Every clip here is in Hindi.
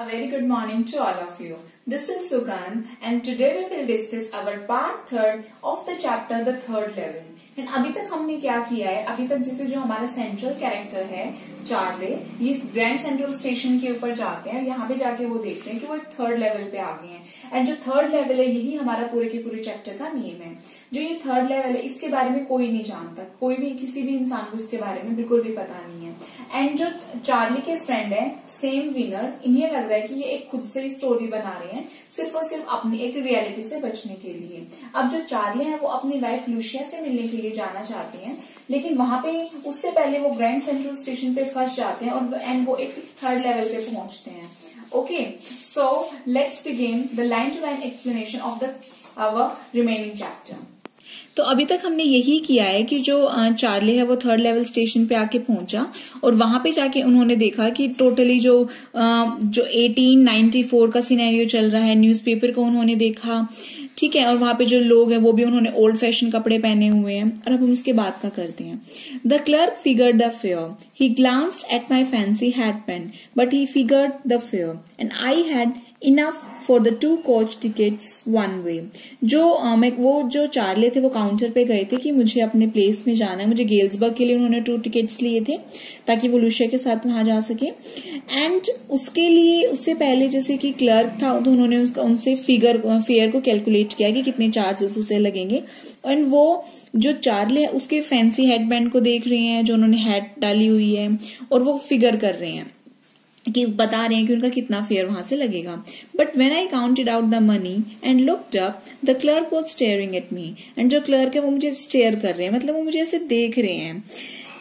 A very good morning to all of you. This is Sugan and today we will discuss our part third of the chapter the third level. And अभी तक हमने क्या किया है? अभी तक जैसे जो हमारा सेंट्रल कैरेक्टर है चार्ले ये ग्रैंड सेंट्रल स्टेशन के ऊपर जाते हैं यहाँ पे जाके वो देखते हैं कि वो थर्ड लेवल पे आ गए हैं। एंड जो थर्ड लेवल है, यही हमारा पूरे के पूरे चैप्टर का नेम है। जो ये थर्ड लेवल है, इसके बारे में कोई नहीं जानता। कोई भी, किसी भी इंसान को इसके बारे में बिल्कुल भी पता नहीं है। एंड जो चार्ली के फ्रेंड है सेम विनर इन्हें लग रहा है कि ये एक खुद से ही स्टोरी बना रहे हैं, सिर्फ़ और सिर्फ़ अपनी, एक रियलिटी से बचने के लिए। अब जो चार्ली है, वो अपनी वाइफ लुशिया से मिलने के लिए जाना चाहते हैं। लेकिन वहाँ पे उससे पहले वो ग्रैंड सेंट्रल स्टेशन पे फंस जाते हैं और एंड वो एक थर्ड लेवल पे पहुँचते हैं। Okay so let's begin the line to line explanation of the our remaining chapter तो अभी तक हमने यही किया है कि जो चार्ली है वो थर्ड लेवल स्टेशन पे आके पहुँचा और वहाँ पे जाके उन्होंने देखा कि टोटली जो जो 1894 का सिनेरियो चल रहा है न्यूज़पेपर को उन्होंने देखा। ठीक है, और वहाँ पे जो लोग हैं, वो भी उन्होंने ओल्ड फ़ैशन कपड़े पहने हुए हैं। और अब हम उसके बाद का करते हैं। The clerk figure the fare he glanced at my fancy had pain but he figure the fare and I had enough for the two coach tickets one way जो uh, मैं वो जो चार्ले थे वो काउंटर पे गए थे कि मुझे अपने प्लेस में जाना है। मुझे गेल्सबर्ग के लिए उन्होंने टू टिकट्स लिए थे ताकि वो लुशिया के साथ वहाँ जा सके। एंड उसके लिए उससे पहले जैसे कि क्लर्क था तो उन्होंने उसका उनसे फिगर फेयर को कैलकुलेट किया कि कितने चार्जेस उसे लगेंगे। एंड वो जो चार्ले उसके फैंसी हेडबैंड को देख रहे हैं जो उन्होंने हेड डाली हुई है और वो फिगर कर रहे हैं। कि बता रहे हैं कि उनका कितना फेयर वहाँ से लगेगा। But when I counted out the money and looked up the clerk was staring at me and जो क्लर्क है वो मुझे स्टेयर कर रहे हैं। मतलब वो मुझे ऐसे देख रहे हैं।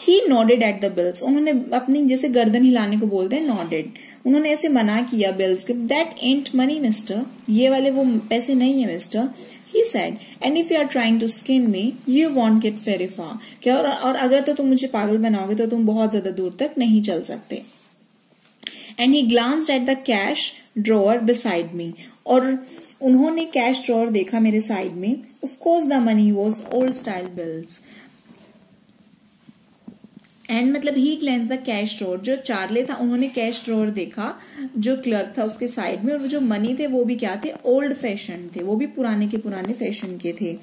He nodded at the bills उन्होंने अपनी जैसे गर्दन हिलाने को बोलते हैं नॉडेड उन्होंने ऐसे मना किया बिल्स के। दैट एंट मनी मिस्टर ये वाले वो पैसे नहीं है mister he said and if you are trying to skin me you won't get फेरिफा क्या? और, और अगर तो तुम मुझे पागल बनाओगे तो तुम बहुत ज़्यादा दूर तक नहीं चल सकते। And he glance at the cash drawer beside me और उन्होंने कैश ड्रॉअर देखा मेरे साइड में. Of course the money was old style bills and मतलब he glances the cash drawer जो चार्ले था, उन्होंने कैश ड्रॉर देखा, जो क्लर्क था उसके साइड में, और जो मनी थे, वो भी क्या थे? ओल्ड फ़ैशन थे, वो भी पुराने के पुराने फ़ैशन के थे.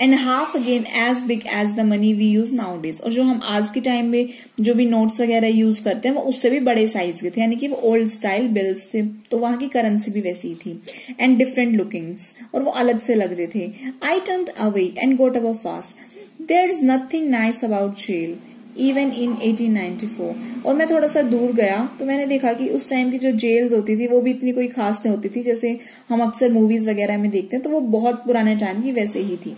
And half again as big as the money we use nowadays और जो हम आज के टाइम में जो भी नोट्स वगैरह यूज़ करते हैं, वो उससे भी बड़े साइज़ के थे. यानी कि वो ओल्ड स्टाइल बिल्स थे तो वहाँ की करेंसी भी वैसी थी. एंड डिफरेंट लुकिंग्स और वो अलग से लग रहे थे. I turn away and got our fast there is nothing nice about jail even in 1894 और मैं थोड़ा सा दूर गया तो मैंने देखा कि उस टाइम की जो जेल्स होती थी, वो भी इतनी कोई खास नहीं होती थी, जैसे हम अक्सर मूवीज़ वगैरह में देखते हैं तो वो बहुत पुराने टाइम की वैसे ही थी।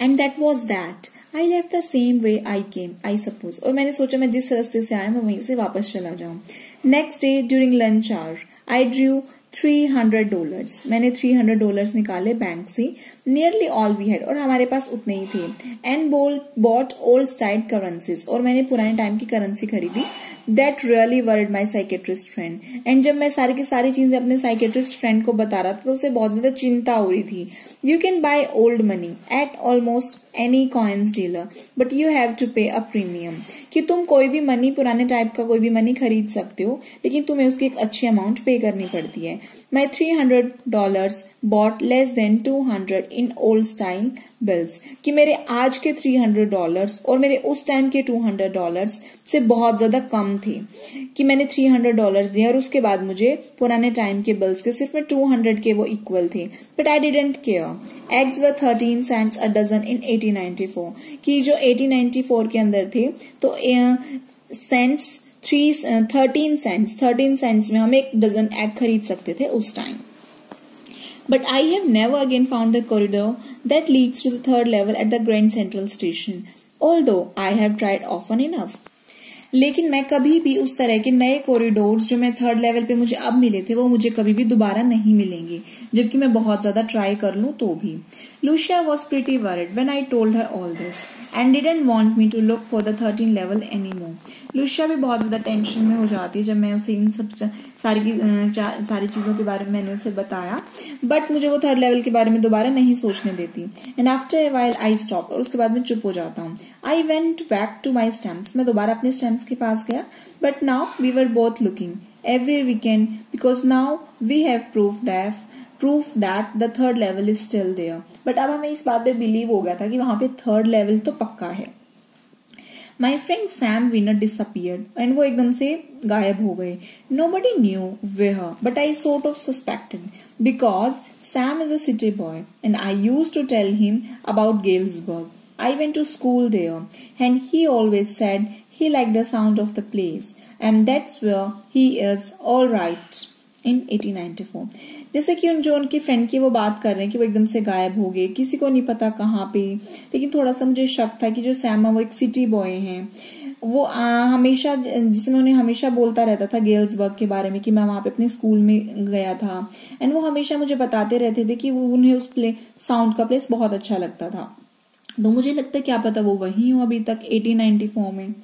And that was that I leave the same way I came I suppose और मैंने सोचा मैं जिस रास्ते से आया, मैं वहीं से वापस चला जाऊँ। Next day during lunch hour I drew three hundred dollars मैंने थ्री हंड्रेड डॉलर्स निकाले बैंक से। नियरली ऑल वी हैड और हमारे पास उतने ही थे। एंड बोल बॉट ओल्ड स्टाइड करेंसीज और मैंने पुराने टाइम की करेंसी खरीदी। That really worried my psychiatrist friend and जब मैं सारी की सारी चीज़ें अपने साइकेट्रिस्ट फ्रेंड को बता रहा था तो उसे बहुत ज़्यादा चिंता हो रही थी। You can buy old money at almost any coins dealer but you have to pay a premium कि तुम कोई भी मनी पुराने टाइप का कोई भी मनी खरीद सकते हो, लेकिन तुम्हें उसकी एक अच्छी अमाउंट पे करनी पड़ती है। Hundred dollars bought less than two hundred in old bills कि मेरे आज के थ्री हंड्रेड डॉलर्स और मेरे उस टाइम के टू हंड्रेड डॉलर्स से बहुत ज़्यादा कम थे कि मैंने थ्री हंड्रेड डॉलर दिए और उसके बाद मुझे पुराने टाइम के बिल्स के सिर्फ़ में टू हंड्रेड के वो इक्वल थे। But I didn't care eggs were thirteen cents a dozen in eighteen ninety four की जो एटीन नाइनटी फोर के अंदर थे तो cents three thirteen cents thirteen cents में हम एक डजन एग खरीद सकते थे उस time but I have never again found the corridor that leads to the third level at the Grand Central Station although I have tried often enough लेकिन मैं कभी भी उस तरह के नए कॉरिडोर्स जो मैं थर्ड लेवल पे मुझे अब मिले थे, वो मुझे कभी भी दोबारा नहीं मिलेंगे, जबकि मैं बहुत ज़्यादा ट्राई कर लूँ तो भी। Louisa was pretty worried when I told her all this and didn't want me to look for the thirteen level any more Louisa भी बहुत ज़्यादा टेंशन में हो जाती है जब मैं उसे इन सब सारी की सारी चीज़ों के बारे में मैंने उसे बताया। बट मुझे वो थर्ड लेवल के बारे में दोबारा नहीं सोचने देती। And after a while I stop और उसके बाद मैं चुप हो जाता हूँ। I went back to my stamp मैं दोबारा अपने स्टैम्प के पास गया। But now we were both looking every weekend because now we have proof that proof that the third level is still there but अब हमें इस बात पे बिलीव हो गया था कि वहां पे थर्ड लेवल तो पक्का है my friend Sam Winner disappeared and वो एकदम से गायब हो गए nobody knew where but I sort of suspected because Sam is a city boy and I used to tell him about Galesburg. I went to school there and he always said he liked the sound of the place and that's where he is all right in 1894. जैसे कि उन जो उनकी फ्रेंड की वो बात कर रहे हैं कि वो एकदम से गायब हो गए किसी को नहीं पता कहाँ पे। लेकिन थोड़ा सा मुझे शक था कि जो सैम है वो एक सिटी बॉय हैं। वो आ, हमेशा जिसमें उन्हें हमेशा बोलता रहता था गर्ल्स वर्क के बारे में कि मैं वहाँ पे अपने स्कूल में गया था। एंड वो हमेशा मुझे बताते रहते थे कि वो उन्हें उस प्ले साउंड का प्लेस बहुत अच्छा लगता था। तो मुझे लगता है क्या पता वो वही हो अभी तक 1894 में।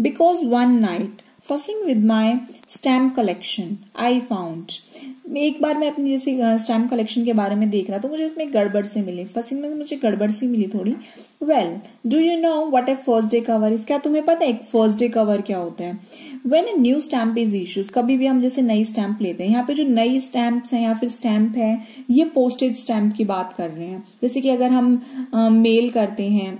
Because one night fussing with my stamp collection I found एक बार मैं अपनी जैसे स्टैम्प कलेक्शन के बारे में देख रहा तो मुझे उसमें गड़बड़ से मिली। फसिंग में मुझे गड़बड़ सी मिली थोड़ी। Well do you know what a first day cover is क्या तुम्हें पता है फ़र्स्ट डे कवर क्या होता है? When a new stamp is issues कभी भी हम जैसे नई स्टैम्प लेते हैं, यहाँ पे जो नई स्टैम्प है या फिर स्टैम्प है, ये पोस्टेज स्टैम्प की बात कर रहे हैं। जैसे कि अगर हम मेल करते हैं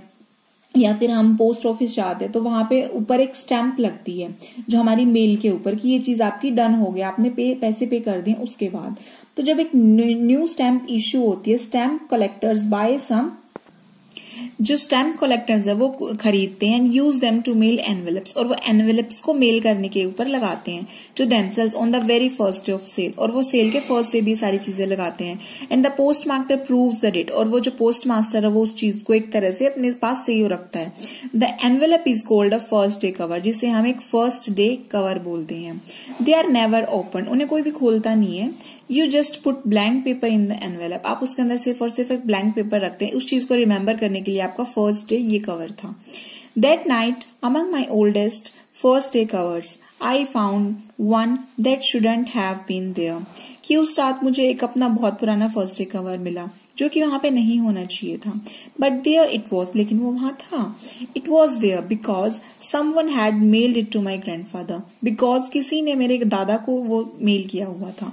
या फिर हम पोस्ट ऑफ़िस जाते हैं तो वहाँ पे ऊपर एक स्टैंप लगती है, जो हमारी मेल के ऊपर कि ये चीज़ आपकी डन हो गया आपने पे, पैसे पे कर दिए उसके बाद। तो जब एक न्यू स्टैंप इश्यू होती है स्टैंप कलेक्टर्स बाय सम जो स्टैम्प कलेक्टर्स है, वो खरीदते हैं and use them to mail envelopes और वो एनवेलप्स को मेल करने के ऊपर लगाते हैं to themselves on the very first day of sale और वो सेल के फ़र्स्ट डे भी सारी चीज़ें लगाते हैं and the postmaster prove the date और वो जो पोस्ट मास्टर है, वो उस चीज़ को एक तरह से अपने पास सेव रखता है। The envelope is called a first day cover जिसे हम एक फ़र्स्ट डे कवर बोलते हैं। दे आर नेवर ओपन उन्हें कोई भी खोलता नहीं है। You just put blank paper in the envelope आप उसके अंदर सिर्फ़ और सिर्फ़ एक ब्लैंक पेपर रखते हैं, उस चीज़ को रिमेम्बर करने के लिए आपका फ़र्स्ट डे ये कवर था। That night among my oldest first day covers I found one that shouldn't have been कि उस रात मुझे एक अपना बहुत पुराना फ़र्स्ट डे कवर मिला। जो कि वहाँ पे नहीं होना चाहिए था। बट देयर इट वॉज़ लेकिन वो वहाँ था। It was there because someone had mailed it to my grandfather because किसी ने मेरे दादा को वो मेल किया हुआ था।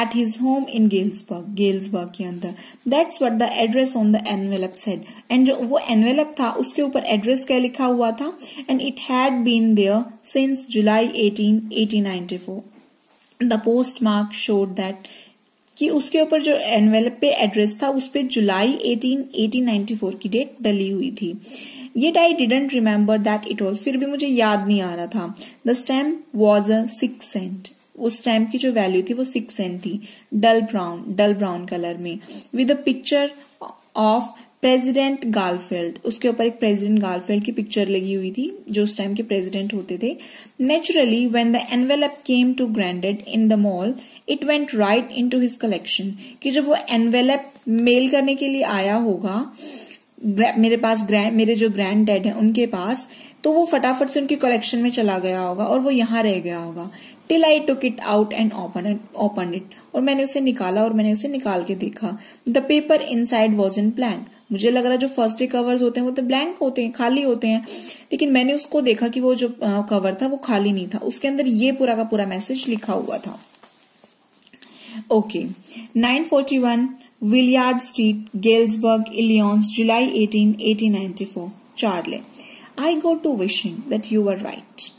At his home in Galesburg Galesburg के अंदर। That's what the address on the envelope said and जो वो एनवेलप था, उसके ऊपर एड्रेस क्या लिखा हुआ था? And it had been there since July eighteen eighteen ninety four the postmark showed that कि उसके ऊपर जो एनवेलप पे एड्रेस था, उस पर जुलाई 18 1894 की डेट डली हुई थी। ये I didn't remember that it all फिर भी मुझे याद नहीं आ रहा था। The stamp was a six cent उस स्टैम्प की जो वैल्यू थी वो सिक्स सेंट थी। Dull brown dull brown colour में। With a picture of president Garfield, उसके ऊपर एक प्रेसिडेंट गालफेल्ड की पिक्चर लगी हुई थी, जो उस टाइम के प्रेसिडेंट होते थे। Naturally when the envelope came to grandad in the mail it went right into his collection कि जब वो एनवेलप मेल करने के लिए आया होगा मेरे पास ग्रैंड मेरे जो ग्रैंड डैड है, उनके पास तो वो फटाफट से उनकी कलेक्शन में चला गया होगा और वो यहाँ रह गया होगा। Till I took it out and open open it और मैंने उसे निकाला और मैंने उसे निकाल के देखा। The paper inside was in blank मुझे लग रहा है जो फ़र्स्ट डे कवर्स होते हैं, वो तो ब्लैंक होते हैं, खाली होते हैं। लेकिन मैंने उसको देखा कि वो जो कवर था, वो खाली नहीं था। उसके अंदर ये पूरा का पूरा मैसेज लिखा हुआ था। Okay nine forty one Willard street Galesburg Illinois July eighteen eighteen ninety four Charley I go to wishing that you are right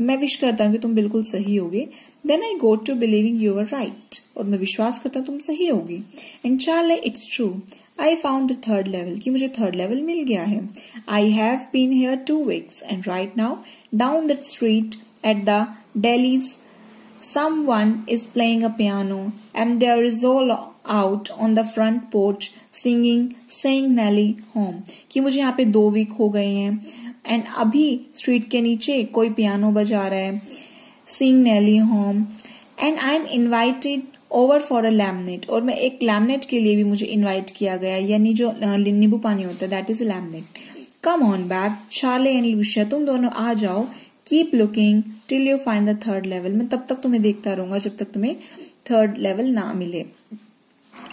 मैं विश करता हूँ कि तुम बिल्कुल सही होगे। Then I go to believing you are right और मैं विश्वास करता हूँ तुम सही होगी। And Charley it's true I found third level कि मुझे थर्ड लेवल मिल गया है। I have been here two weeks and right now down that street at the Dalys someone is playing a piano and there is all out on the front porch singing, saying Nelly home कि मुझे यहाँ पे दो वीक हो गए हैं एंड अभी स्ट्रीट के नीचे कोई पियानो बजा रहा है seeing Nellie home and I am invited over for a lemonade और मैं एक लैमनेट के लिए भी मुझे इनवाइट किया गया, यानी जो नींबू पानी होता है that is lemonade come on back Charley and Louisa तुम दोनों आ जाओ. Keep looking till you find the third level मैं तब तक तुम्हें देखता रहूँगा जब तक तुम्हें थर्ड लेवल ना मिले.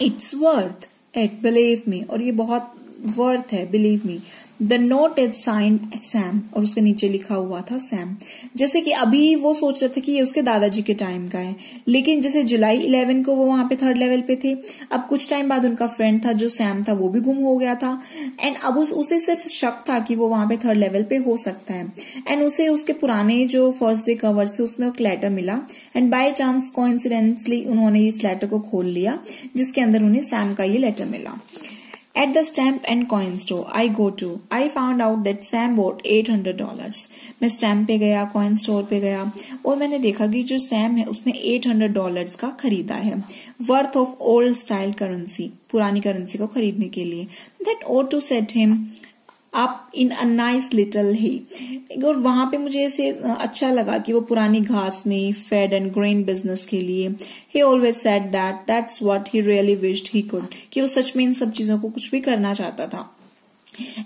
It's worth it believe me और ये बहुत वर्थ है believe me the note is signed Sam और उसके नीचे लिखा हुआ था सैम जैसे कि अभी वो सोच रहे थे कि ये उसके दादाजी के टाइम का है। लेकिन जैसे जुलाई इलेवन को वो वहाँ पे थर्ड लेवल पे थे अब कुछ टाइम बाद उनका फ्रेंड था जो सैम था वो भी गुम हो गया था। एंड अब उस, उसे सिर्फ़ शक था कि वो वहाँ पे थर्ड लेवल पे हो सकता है। एंड उसे उसके पुराने जो फ़र्स्ट डे कवर थे उसमें एक लेटर मिला। एंड बाय चांस कोइंसिडेंसली उन्होंने इस लेटर को खोल लिया जिसके अंदर उन्हें सैम का ये लेटर मिला। At the stamp and coin store I go to, I found out that Sam bought 800 dollars. मैं स्टैम्प पे गया कॉइन स्टोर पे गया और मैंने देखा कि जो सैम है उसने 800 डॉलर्स का खरीदा है worth of old style currency पुरानी करेंसी को खरीदने के लिए that ought to set him up in a nice little hay और वहाँ पे मुझे ऐसे अच्छा लगा कि वो पुरानी घास में फेड एंड ग्रेन बिज़नेस के लिए he always said that that's what he really wished he could कि वो सच में इन सब चीज़ों को कुछ भी करना चाहता था.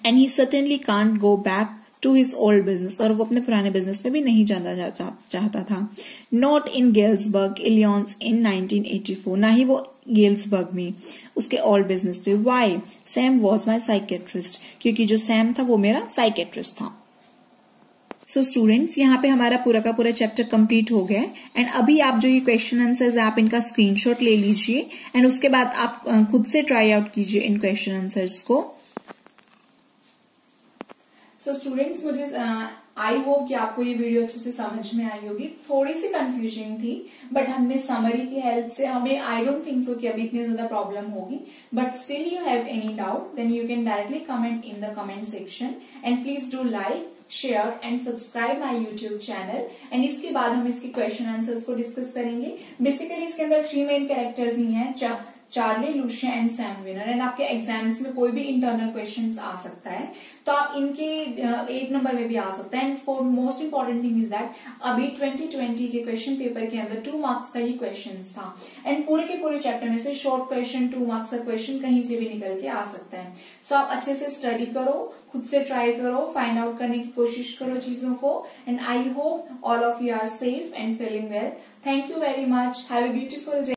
And he certainly can't go back to his old business और वो अपने पुराने बिज़नेस में भी नहीं जाना चाहता था। Not in Galesburg Illinois in 1984 ना ही वो गेल्सबर्ग में, उसके ओल्ड बिज़नेस में why Sam was my psychiatrist क्योंकि जो सैम था, वो मेरा साइकेट्रिस्ट था। सो so स्टूडेंट्स यहाँ पे हमारा पूरा का पूरा चैप्टर कंप्लीट हो गया है। एंड अभी आप जो ये क्वेश्चन आंसर्स है, आप इनका स्क्रीनशॉट ले लीजिए। एंड उसके बाद आप खुद से ट्राई आउट कीजिए इन क्वेश्चन आंसर्स को। सो so स्टूडेंट्स मुझे आई होप कि आपको ये वीडियो अच्छे से समझ में आई होगी। थोड़ी सी कंफ्यूजन थी बट हमने समरी की हेल्प से, हमें आई डोंट थिंक सो कि अभी इतनी ज़्यादा प्रॉब्लम होगी। But still you have any doubt then you can directly comment in the comment section and please do like share and subscribe my YouTube channel and इसके बाद हम इसके क्वेश्चन आंसर्स को डिस्कस करेंगे। बेसिकली इसके अंदर थ्री मेन कैरेक्टर्स ही हैं Charley Louisa and Sam Weiner. And आपके एग्ज़ाम्स में कोई भी इंटरनल क्वेश्चन आ सकता है तो आप इनके एक नंबर में भी आ सकता है। And for most important thing is that अभी 2020 के क्वेश्चन पेपर के अंदर टू मार्क्स का ही क्वेश्चन था। एंड पूरे के पूरे चैप्टर में से शॉर्ट क्वेश्चन टू मार्क्स का क्वेश्चन कहीं से भी निकल के आ सकता है। सो so, आप अच्छे से स्टडी करो खुद से ट्राई करो फाइंड आउट करने की कोशिश करो चीज़ों को। And I hope all of you are safe and feeling well thank you very much have a beautiful day